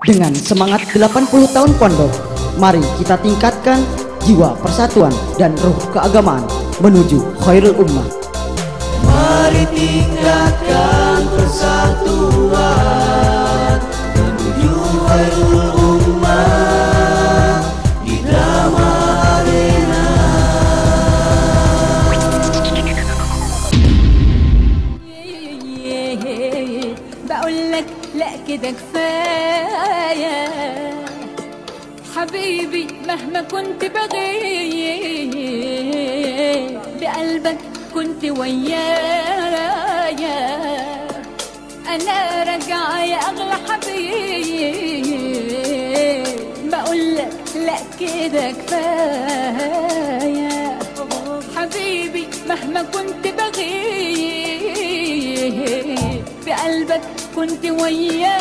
Dengan semangat 80 tahun pondok, mari kita tingkatkan jiwa persatuan dan ruh keagamaan menuju khairul ummah. Mari tingkatkan persatuan. كنت بغي بقلبك كنت ويايا أنا راجعه يا أغلى حبيب. بقول لك لا كده كفاية. حبيبي مهما كنت بغي بقلبك كنت ويايا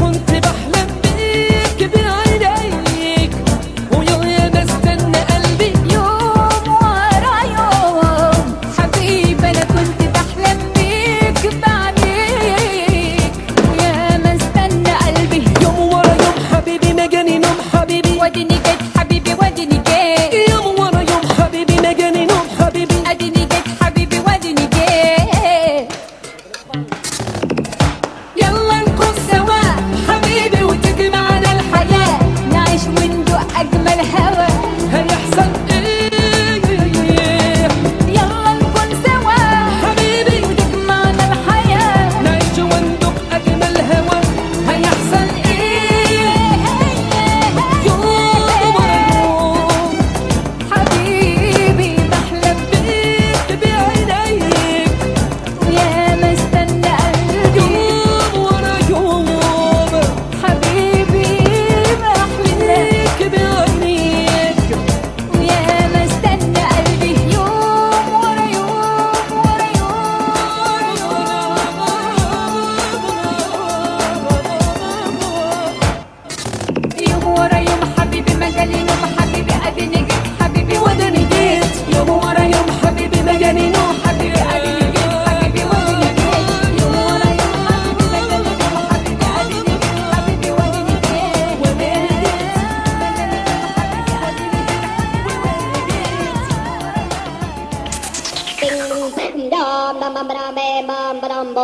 كنت بحلم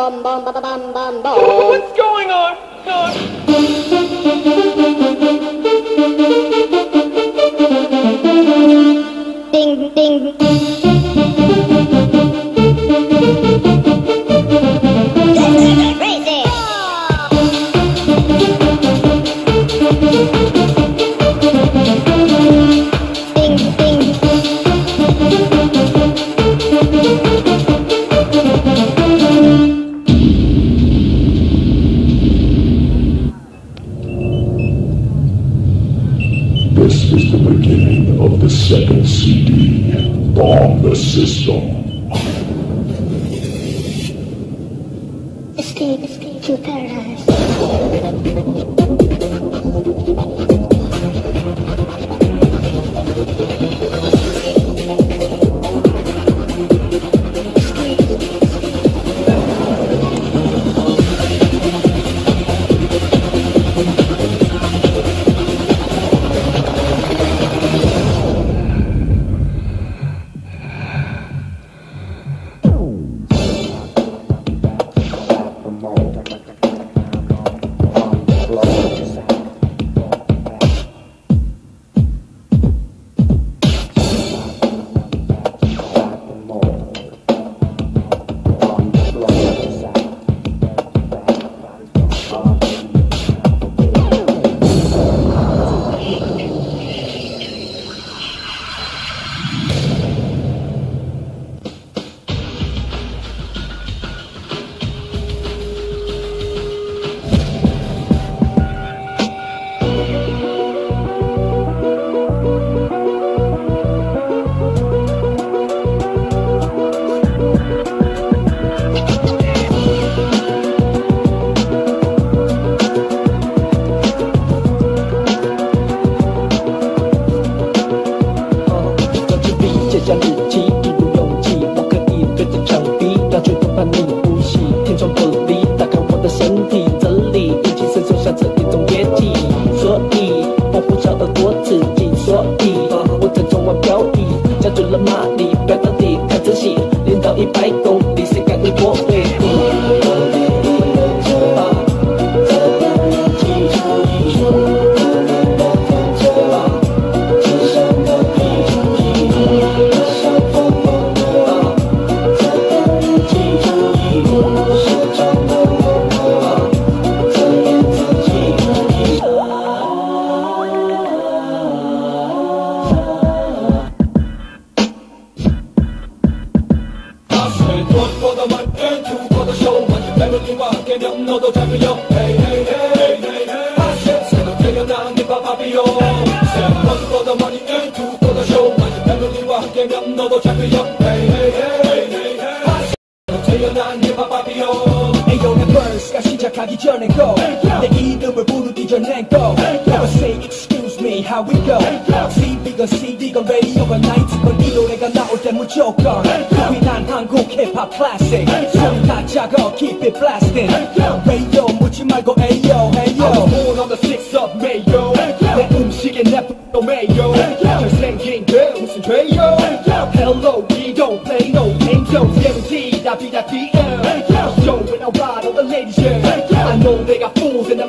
bum bum bum bum bum bum. What's going on? Ding ding.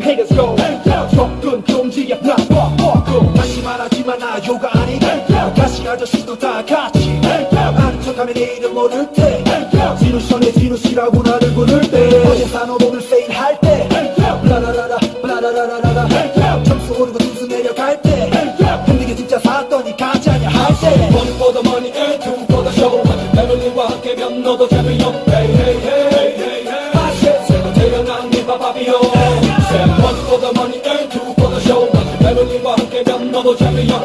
haters go 접근 금지에 나 뻗고 다시 말하지만 나 요가 아니 다시 아저씨도 다 같이. 아는 척하면 내 이름 모를 때. 디누션의 디누시라고 나를 부를 때. Let me.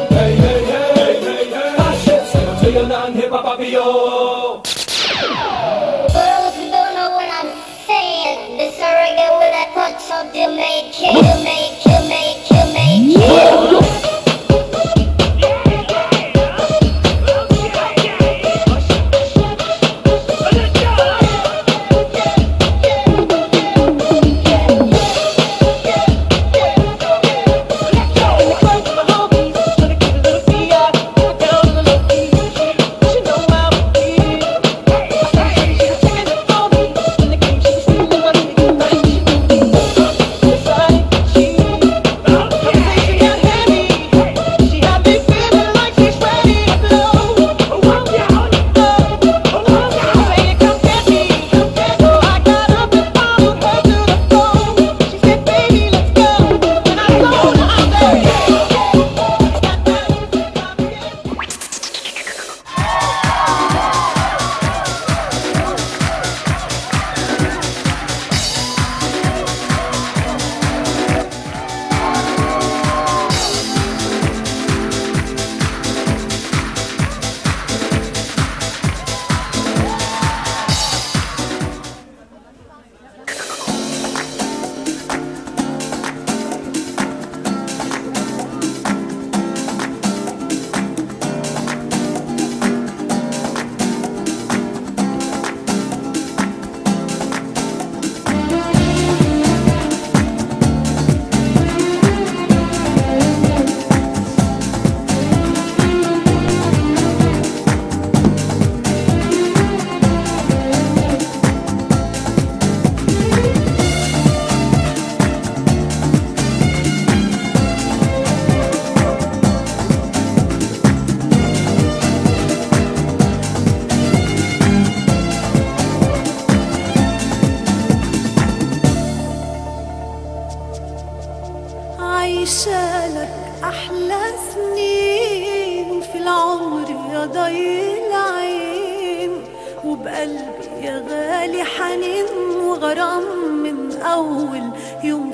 حرام من أول يوم.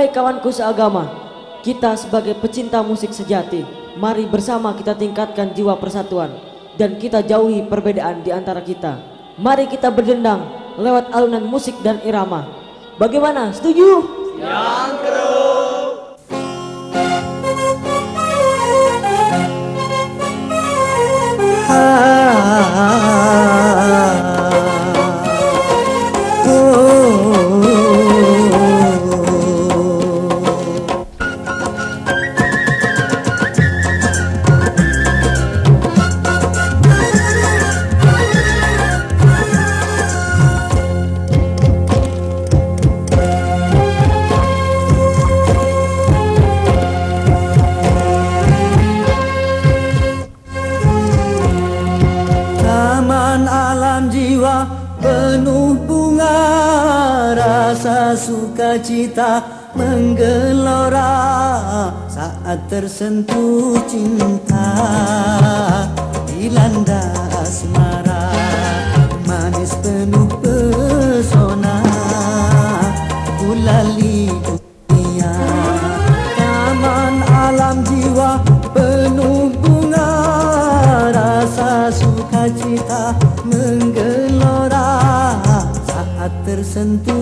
Wahai kawanku seagama, kita sebagai pecinta musik sejati, mari bersama kita tingkatkan jiwa persatuan dan kita jauhi perbedaan di antara kita. Mari kita berdendang lewat alunan musik dan irama. Bagaimana? Setuju? Taman sentuh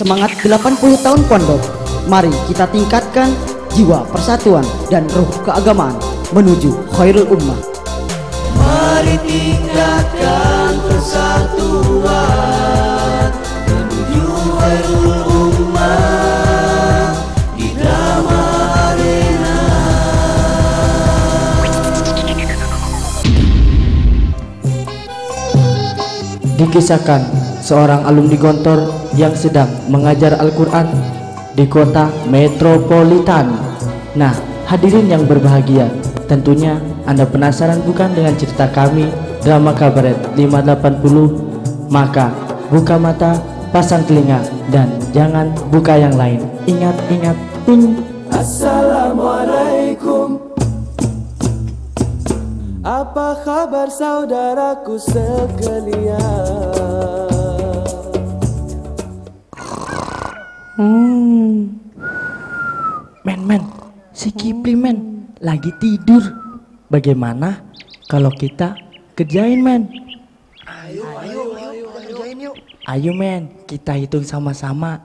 semangat 80 tahun pondok, mari kita tingkatkan jiwa persatuan dan ruh keagamaan menuju khairul ummah. Mari tingkatkan persatuan menuju Khairul Ummah di drama arena. Dikisahkan seorang alumni Gontor yang sedang mengajar Al-Quran di kota metropolitan. Nah, hadirin yang berbahagia, tentunya Anda penasaran bukan dengan cerita kami drama kabaret 580? Maka buka mata, pasang telinga, dan jangan buka yang lain. Ingat, ingat, ping. Assalamualaikum Apa kabar saudaraku sekalian Hmm. Men, men, si Kipli men lagi tidur. Bagaimana kalau kita kerjain men? Ayo, ayo, ayo, kerjain yuk. Ayo men, kita hitung sama-sama.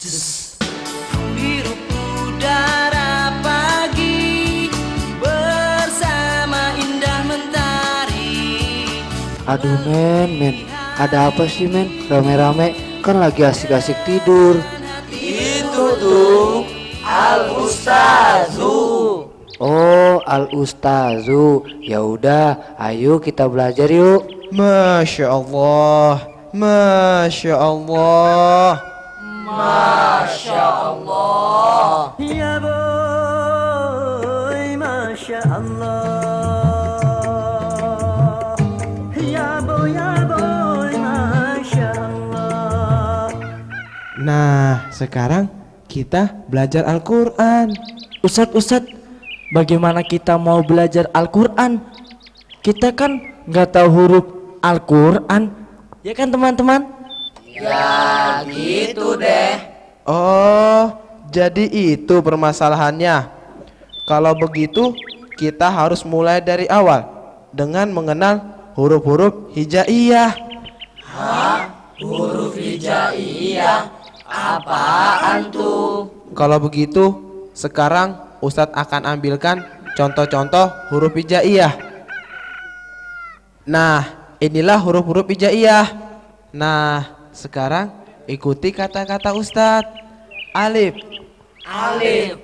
Hirup Aduh men, men, ada apa sih men? Rame-rame kan lagi asik-asik tidur. Itu tuh Al Ustazu. Oh, Al Ustazu. Ya udah, ayo kita belajar yuk. Masya Allah, Masya Allah. Ya boy, Nah, sekarang kita belajar Al-Quran. Ustadz, Ustadz, bagaimana kita mau belajar Al-Quran? Kita kan nggak tahu huruf Al-Quran, ya kan teman-teman? Oh, jadi itu permasalahannya. Kalau begitu, kita harus mulai dari awal dengan mengenal huruf-huruf hijaiyah. Kalau begitu, sekarang Ustadz akan ambilkan contoh-contoh huruf hijaiyah. Nah, inilah huruf-huruf hijaiyah. Nah, sekarang ikuti kata-kata Ustadz. Alif, Alif,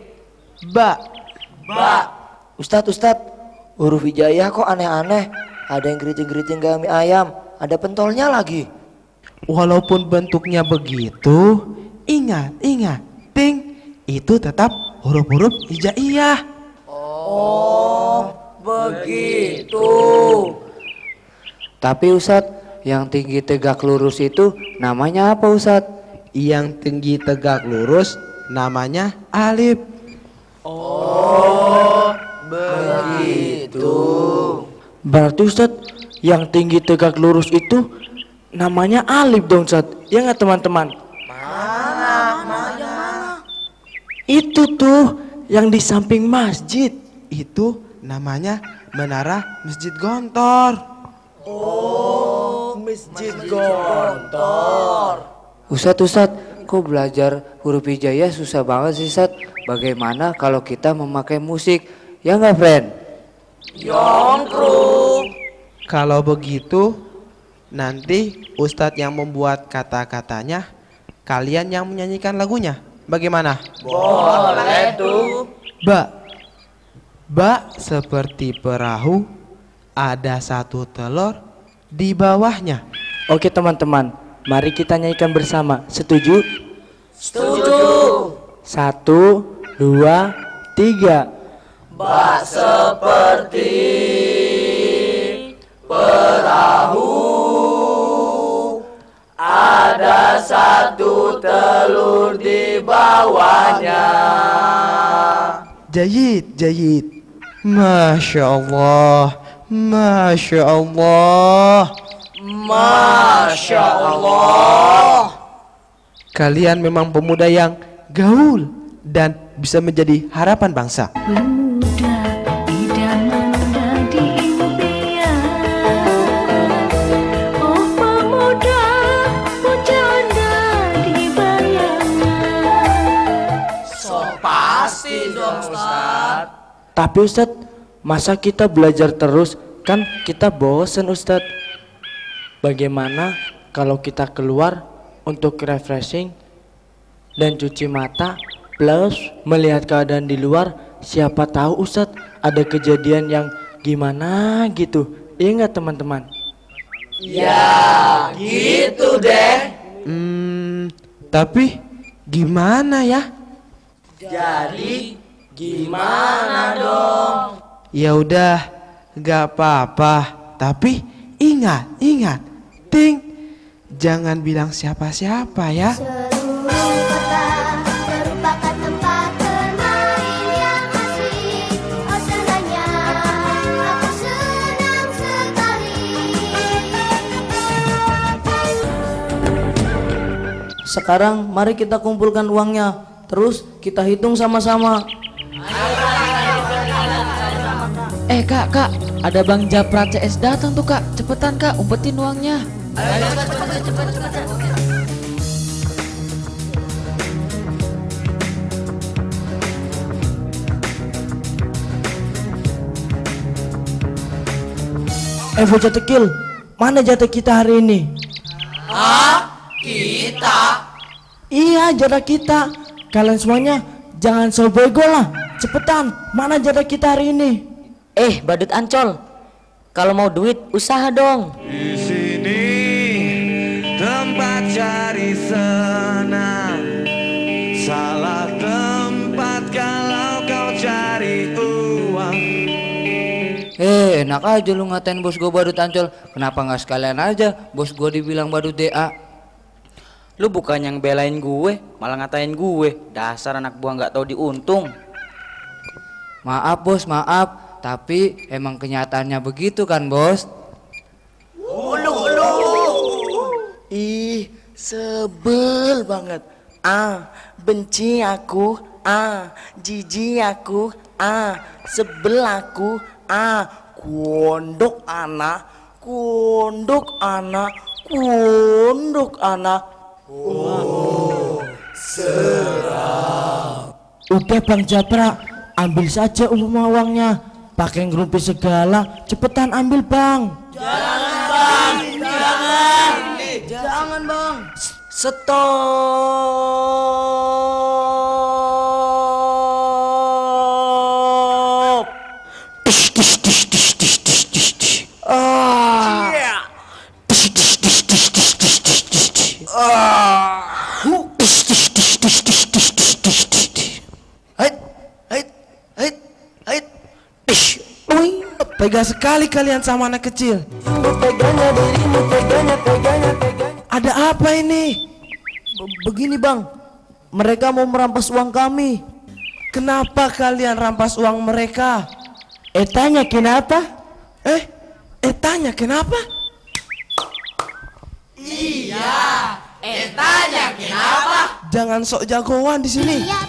ba, Ustadz, Ustadz, huruf hijayah kok aneh-aneh. Ada yang geriting-geriting kayak mie ayam, ada pentolnya lagi. Walaupun bentuknya begitu, ingat, ingat, ting, itu tetap huruf-huruf hijaiyah. begitu. Tapi Ustadz, yang tinggi tegak lurus itu namanya apa Ustadz? Yang tinggi tegak lurus namanya alif. Berarti Ustadz, yang tinggi tegak lurus itu namanya alif dong Ustadz, ya nggak teman-teman? Itu tuh yang di samping masjid. Itu namanya menara Masjid Gontor. Ustadz, Ustadz, kok belajar huruf hijayah susah banget sih Ustadz? Bagaimana kalau kita memakai musik? Ya nggak friend? Kalau begitu, nanti Ustadz yang membuat kata-katanya, kalian yang menyanyikan lagunya. Bagaimana? Boleh tuh. Ba. Ba seperti perahu, ada satu telur di bawahnya. Oke teman-teman, mari kita nyanyikan bersama. Setuju? Setuju. Satu, dua, tiga. Bak seperti perahu ada satu telur di bawahnya. Jayid, jayid. Masya Allah, Masya Allah. Masya Allah. Kalian memang pemuda yang gaul dan bisa menjadi harapan bangsa. Pemuda Tapi Ustadz, masa kita belajar terus? Kan kita bosen Ustadz. Bagaimana kalau kita keluar untuk refreshing dan cuci mata plus melihat keadaan di luar? Siapa tahu Ustadz ada kejadian yang gimana gitu. Iya nggak teman-teman? Ya gitu deh. Hmm, tapi gimana ya? Jadi gimana dong? Ya udah, gak apa-apa. Tapi ingat, ingat, ting, jangan bilang siapa-siapa ya. Seluruh kota merupakan tempat bermain yang asik. Oh senangnya, aku senang sekali. Sekarang mari kita kumpulkan uangnya. Terus kita hitung sama-sama. Eh kak, kak, ada Bang Japra CS datang tuh kak. Cepetan kak, umpetin uangnya. Eh bocah tekil, mana jatah kita hari ini? Hah? Kita? Iya jatah kita. Kalian semuanya jangan so bego lah. Cepetan, mana jatah kita hari ini? Eh, badut ancol. Kalau mau duit, usaha dong. Di sini tempat cari senang Salah tempat kalau kau cari uang Eh, enak aja lu ngatain bos gue badut ancol. Kenapa nggak sekalian aja bos gue dibilang badut DA? Lu bukan yang belain gue, malah ngatain gue. Dasar anak buah nggak tahu diuntung. Maaf bos, maaf. Tapi emang kenyataannya begitu kan bos? Ulu, ulu. Ih, sebel banget. Ah, benci aku. Ah, jijik aku. Ah, sebel aku. Ah, kondok anak. Kondok anak. Kondok anak. Oh, seram. Udah Bang Japra, ambil saja uangnya. Pakai ngerumpi segala, cepetan ambil Bang. Jangan bang, jangan, jangan bang. Stop. Sekali kalian sama anak kecil. Teganya dirimu, teganya, teganya, teganya. Ada apa ini? Be- Begini bang, mereka mau merampas uang kami. Kenapa kalian rampas uang mereka? Eh tanya kenapa? Eh, eh tanya kenapa? Iya, eh tanya kenapa? Jangan sok jagoan di sini. Dia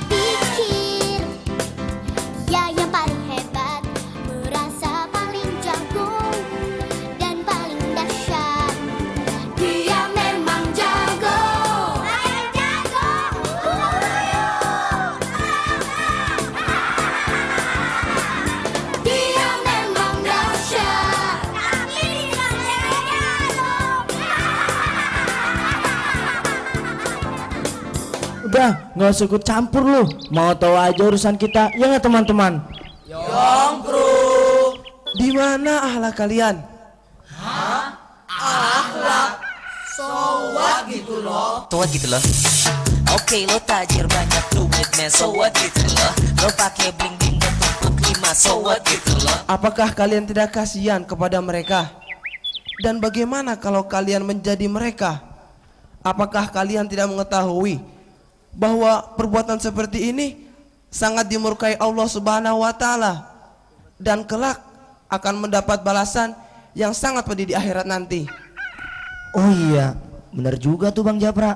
nggak usah ikut campur lu. Mau tahu aja urusan kita, ya nggak teman-teman? Yongkru. Di mana ahlak kalian? Akhlak. So what gitu loh. So what gitu loh Oke lo tajir banyak duit men So what gitu loh Lo pakai bling bling dan tumpuk lima So what gitu loh Apakah kalian tidak kasihan kepada mereka? Dan bagaimana kalau kalian menjadi mereka? Apakah kalian tidak mengetahui bahwa perbuatan seperti ini sangat dimurkai Allah Subhanahu wa taala dan kelak akan mendapat balasan yang sangat pedih di akhirat nanti. Oh iya, bener juga tuh Bang Japra.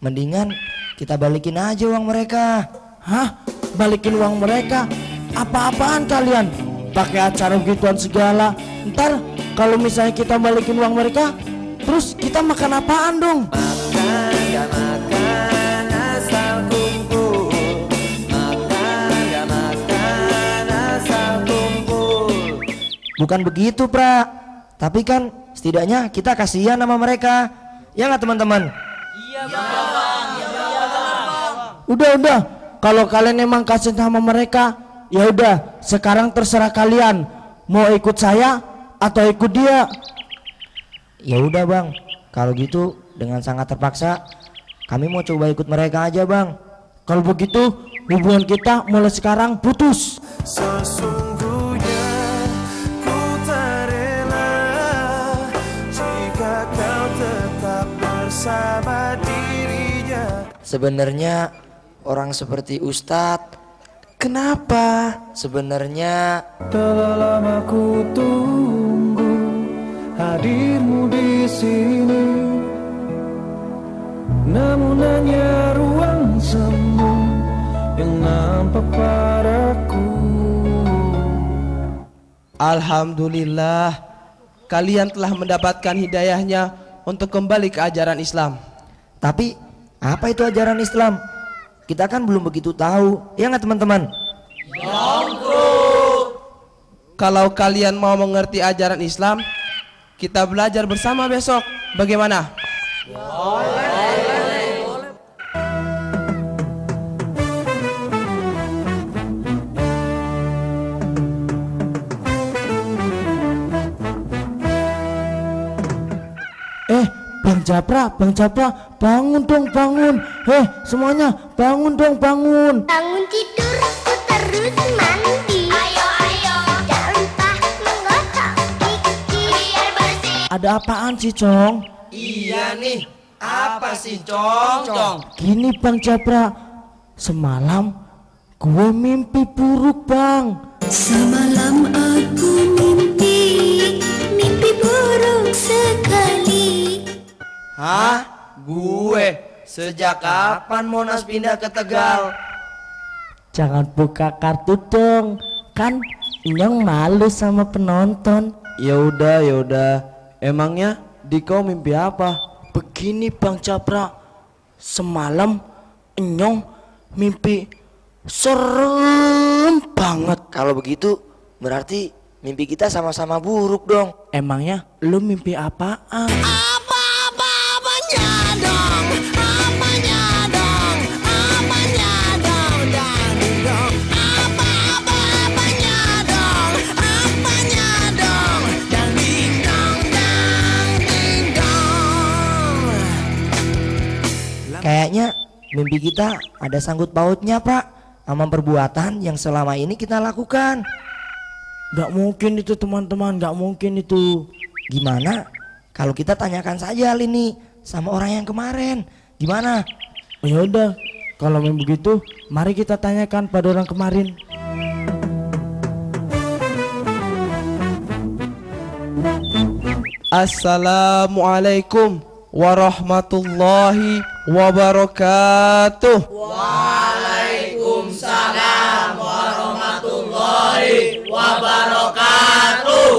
Mendingan kita balikin aja uang mereka. Hah? Balikin uang mereka? Apa-apaan kalian? Pakai acara gituan segala. Ntar kalau misalnya kita balikin uang mereka, terus kita makan apaan dong? Gak makan Bukan begitu, Pra. Tapi kan setidaknya kita kasihan sama mereka. Ya nggak teman-teman? Iya bang, iya bang. Udah, udah. Kalau kalian emang kasih sama mereka, ya udah. Sekarang terserah kalian. Mau ikut saya atau ikut dia. Ya udah, Bang. Kalau gitu dengan sangat terpaksa kami mau coba ikut mereka aja, Bang. Kalau begitu hubungan kita mulai sekarang putus. Sesungguhnya bersama dirinya. Sebenarnya orang seperti Ustadz. Kenapa? Sebenarnya telah lama ku tunggu hadirmu di sini. Namun hanya ruang semu yang nampak padaku. Alhamdulillah kalian telah mendapatkan hidayahnya untuk kembali ke ajaran Islam. Tapi apa itu ajaran Islam? Kita kan belum begitu tahu, ya nggak teman-teman? Kalau kalian mau mengerti ajaran Islam, kita belajar bersama besok. Bagaimana? Eh, Bang Japra, Bang Japra, bangun dong, bangun. Eh, semuanya, bangun dong, bangun. Bangun tidurku terus mandi. Ayo ayo, jangan lupa menggosok gigi biar bersih. Ada apaan sih, Cong? Iya nih, apa sih Cong? Cong. Gini Bang Japra, semalam gue mimpi buruk Bang. Semalam aku mimpi, mimpi buruk sekali. Hah? Gue? Sejak kapan Monas pindah ke Tegal? Jangan buka kartu dong, kan Nyong malu sama penonton. Ya udah, ya udah. Emangnya Diko mimpi apa? Begini Bang Japra, semalam Nyong mimpi serem banget. Kalau begitu berarti mimpi kita sama-sama buruk dong. Emangnya lu mimpi apaan? Kayaknya mimpi kita ada sanggut pautnya pak sama perbuatan yang selama ini kita lakukan. Gak mungkin itu teman-teman, gak mungkin itu. Gimana kalau kita tanyakan saja hal ini sama orang yang kemarin? Gimana? Ya udah, kalau memang begitu, mari kita tanyakan pada orang kemarin. Assalamualaikum warahmatullahi wabarakatuh. Waalaikumsalam warahmatullahi wabarakatuh.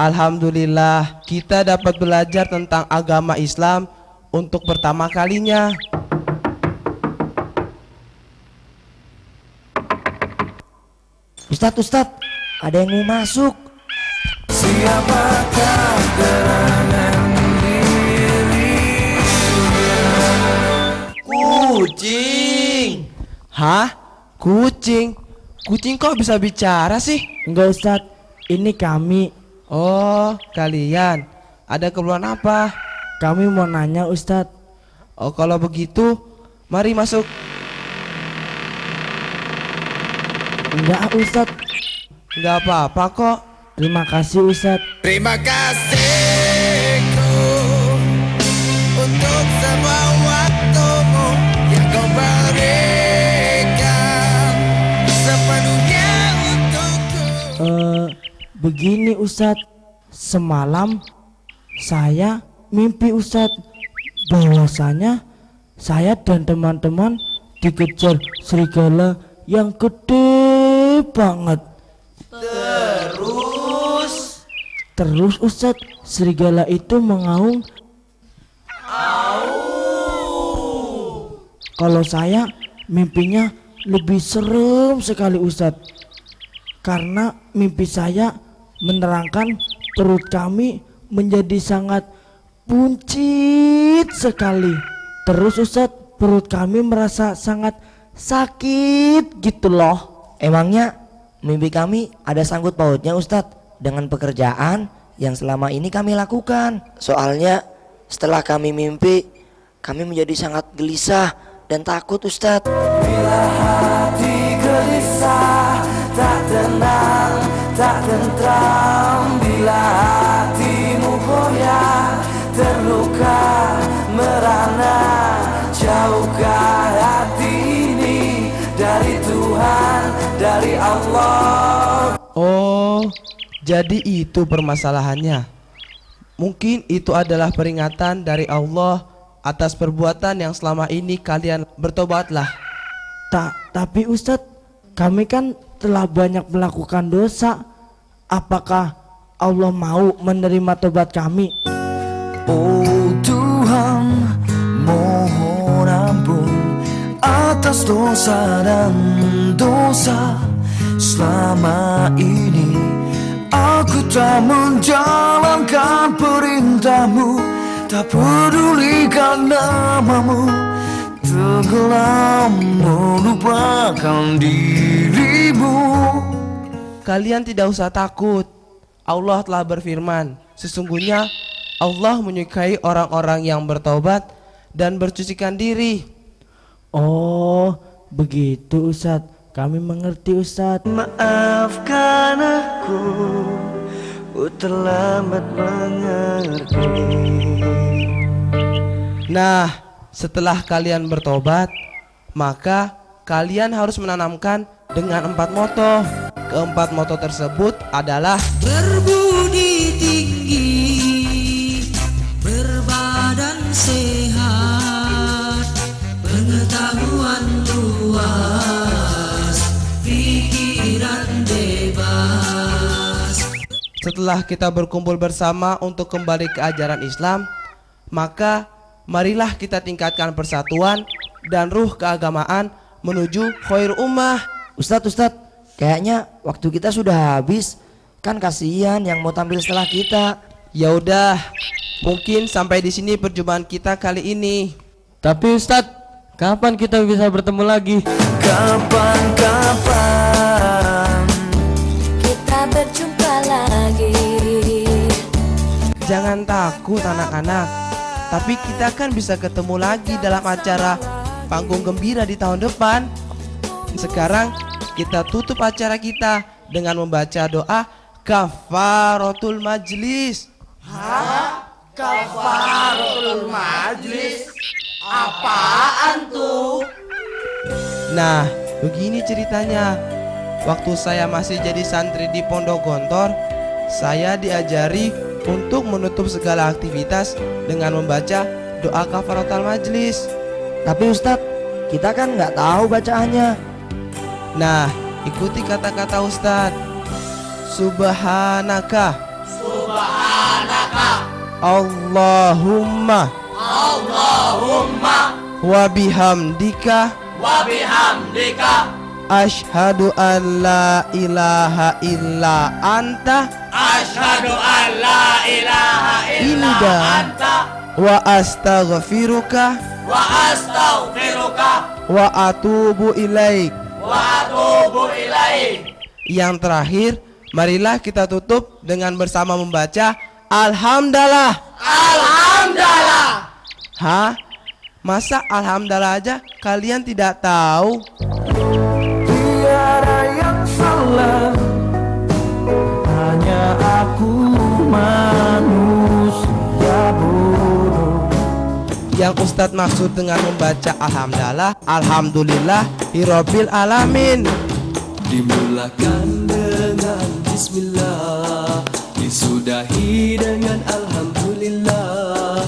Alhamdulillah kita dapat belajar tentang agama Islam untuk pertama kalinya. Ustadz, Ustadz, ada yang mau masuk. Siapakah gerangan Kucing. Hah? Kucing? Kucing kok bisa bicara sih? Enggak Ustadz, ini kami. Oh, kalian. Ada keperluan apa? Kami mau nanya Ustadz. Oh, kalau begitu, mari masuk. Enggak Ustadz, Enggak apa-apa kok. terima kasih Ustadz. Terima kasihku begini Ustadz, semalam saya mimpi Ustadz bahwasanya saya dan teman-teman dikejar serigala yang gede banget. Terus Terus Ustadz, serigala itu mengaung. Kalau saya mimpinya lebih serem sekali Ustadz. Karena mimpi saya menerangkan perut kami menjadi sangat buncit sekali. Terus Ustadz, perut kami merasa sangat sakit gitu loh. Emangnya mimpi kami ada sanggut pautnya Ustadz dengan pekerjaan yang selama ini kami lakukan. Soalnya setelah kami mimpi, kami menjadi sangat gelisah dan takut Ustadz. Bila hati gelisah tak tenang tak tentram Bila hatimu goyah terluka merana Jauhkah hati ini dari Tuhan dari Allah Oh, jadi itu permasalahannya. Mungkin itu adalah peringatan dari Allah atas perbuatan yang selama ini kalian bertobatlah. Tak, tapi Ustadz, kami kan telah banyak melakukan dosa. Apakah Allah mau menerima tobat kami? Oh Tuhan mohon ampun atas dosa dan dosa selama ini aku tak menjalankan perintahmu tak pedulikan namamu tenggelam melupakan dirimu Kalian tidak usah takut. Allah telah berfirman, sesungguhnya Allah menyukai orang-orang yang bertobat dan bercucikan diri. Oh, begitu Ustadz. Kami mengerti Ustadz. Maafkan aku Ku terlambat mengerti Nah, setelah kalian bertobat, maka kalian harus menanamkan dengan empat moto. Keempat moto tersebut adalah Berbudi tinggi Berbadan sehat Pengetahuan luas Pikiran bebas setelah kita berkumpul bersama untuk kembali ke ajaran Islam, maka marilah kita tingkatkan persatuan dan ruh keagamaan menuju khair ummah. Ustadz, Ustadz, kayaknya waktu kita sudah habis. Kan kasihan yang mau tampil setelah kita. Ya udah, mungkin sampai di sini perjumpaan kita kali ini. Tapi Ustadz, kapan kita bisa bertemu lagi? Kapan-kapan Kita berjumpa lagi Jangan takut anak-anak. Tapi kita kan bisa ketemu lagi dalam acara panggung gembira di tahun depan. Sekarang kita tutup acara kita dengan membaca doa kafaratul majlis. Kafaratul majlis Apaan tuh? Nah, begini ceritanya. Waktu saya masih jadi santri di Pondok Gontor, saya diajari untuk menutup segala aktivitas dengan membaca doa kafaratul majlis. Tapi Ustadz, kita kan nggak tahu bacaannya. Nah, ikuti kata-kata Ustadz. Subhanaka. Subhanaka. Allahumma. Allahumma. Wa bihamdika. Wa bihamdika. Asyhadu an la ilaha illa anta Asyhadu an la ilaha illa anta wa astaghfiruka wa astaghfiruka wa atubu ilaik. wa atubu ilaik. Yang terakhir, marilah kita tutup dengan bersama membaca Alhamdulillah. Alhamdulillah. Hah? Masa alhamdulillah aja kalian tidak tahu? Aku manusia bodoh. Yang Ustadz maksud dengan membaca Alhamdulillah Alhamdulillah Hirobil Alamin. Dimulakan dengan Bismillah Disudahi dengan Alhamdulillah.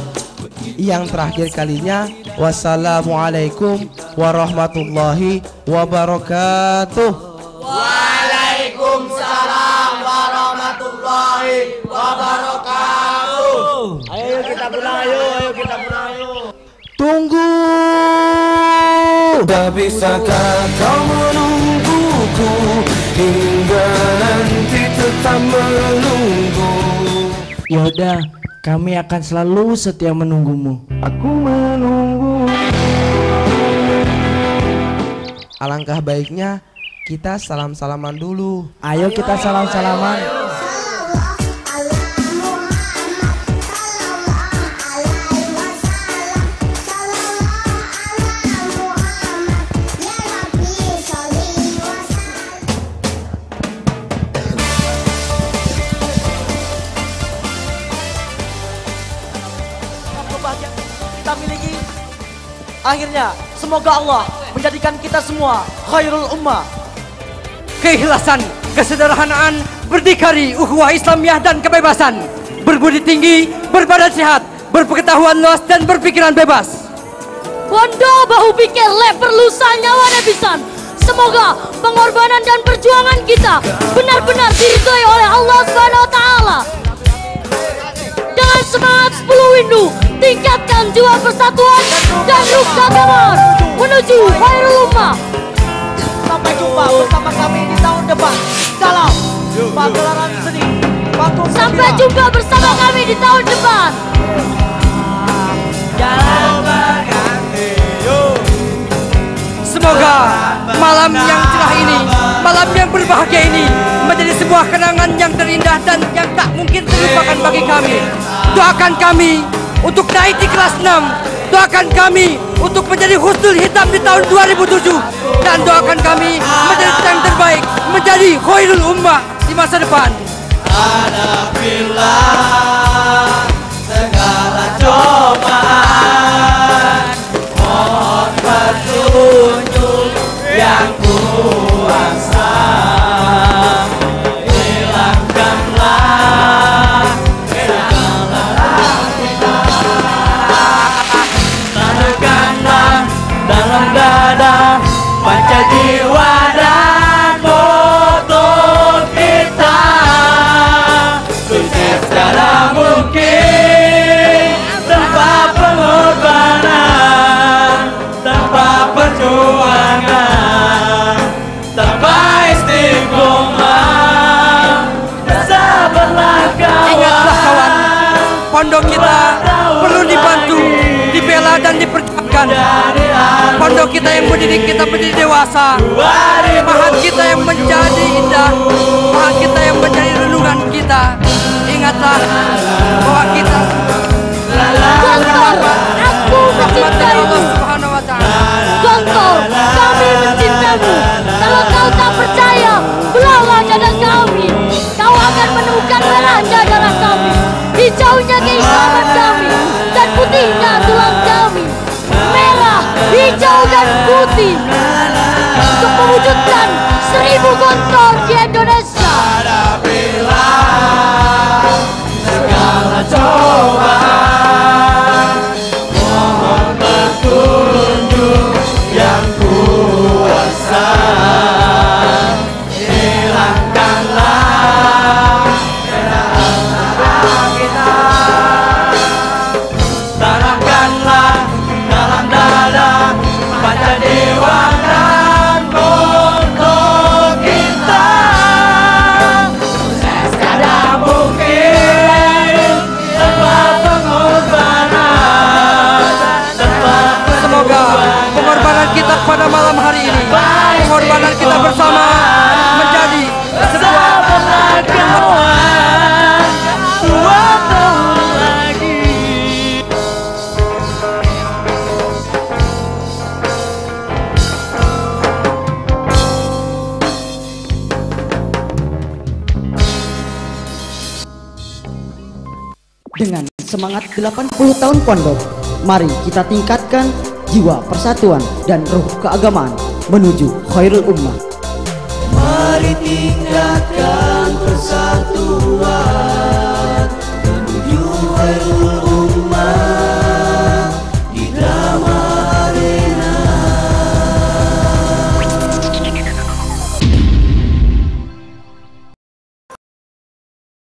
Yang terakhir kalinya Wassalamualaikum warahmatullahi wabarakatuh Tunggu Tak bisakah kau menungguku Hingga nanti tetap menunggu Yaudah, kami akan selalu setia menunggumu. Aku menunggu Alangkah baiknya kita salam-salaman dulu Ayo kita salam-salaman. Akhirnya, semoga Allah menjadikan kita semua khairul ummah. Keikhlasan, kesederhanaan, berdikari, ukhuwah Islamiyah dan kebebasan. Berbudi tinggi, berbadan sehat, berpengetahuan luas dan berpikiran bebas. Bondo bahu pikir lek perlu nyawa pisan. Semoga pengorbanan dan perjuangan kita benar-benar diridhoi oleh Allah Subhanahu wa taala. Dengan semangat 10 windu, tingkatkan jiwa persatuan dan ruh keagamaan menuju khairul ummah. Sampai jumpa bersama kami di tahun depan dalam pagelaran seni Sampai jumpa bersama kami di tahun depan. Semoga malam yang cerah ini, malam yang berbahagia ini menjadi sebuah kenangan yang terindah dan yang tak mungkin terlupakan bagi kami. Doakan kami untuk naik di kelas 6. Doakan kami untuk menjadi husnul hitam di tahun 2007 dan doakan kami menjadi yang terbaik, menjadi khairul ummah di masa depan. Hadapilah pondok kita perlu dibantu, dibela dan diperjuangkan. Pondok kita yang mendidik kita menjadi dewasa, pahat kita yang menjadi indah, pahat kita yang menjadi renungan kita. Ingatlah bahwa kita aku mencintaimu. Allah Subhanahu seribu gontor 10 tahun pondok. Mari kita tingkatkan jiwa persatuan dan ruh keagamaan menuju khairul ummah. Mari tingkatkan persatuan.